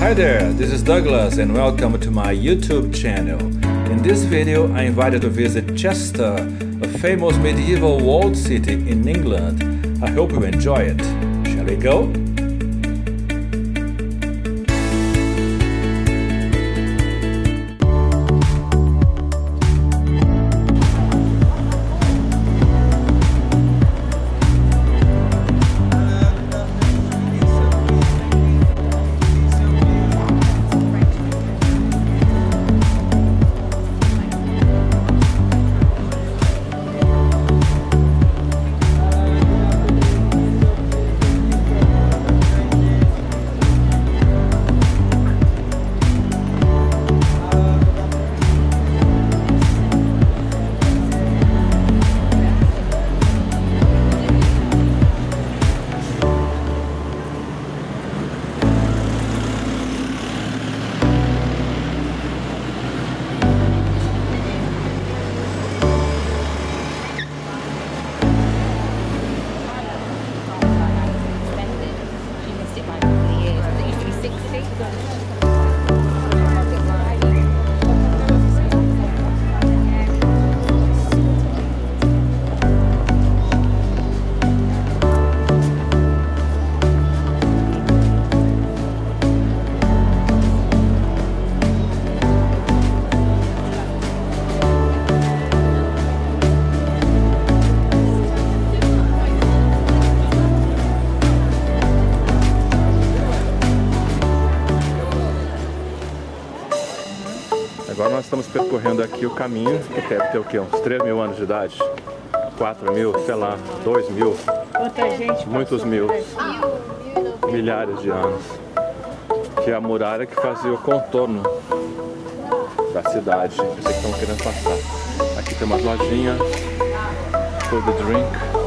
Hi there, this is Douglas and welcome to my YouTube channel. In this video I invited you to visit Chester, a famous medieval walled city in England. I hope you enjoy it. Shall we go? Nós estamos percorrendo aqui o caminho, que deve ter o quê? Uns 3 mil anos de idade? 4 mil, sei lá, 2 mil, Quanta gente muitos mil, milhares de anos. Que é a muralha que fazia o contorno da cidade. Que estão querendo passar. Aqui tem umas lojinhas, food drink.